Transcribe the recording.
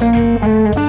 Música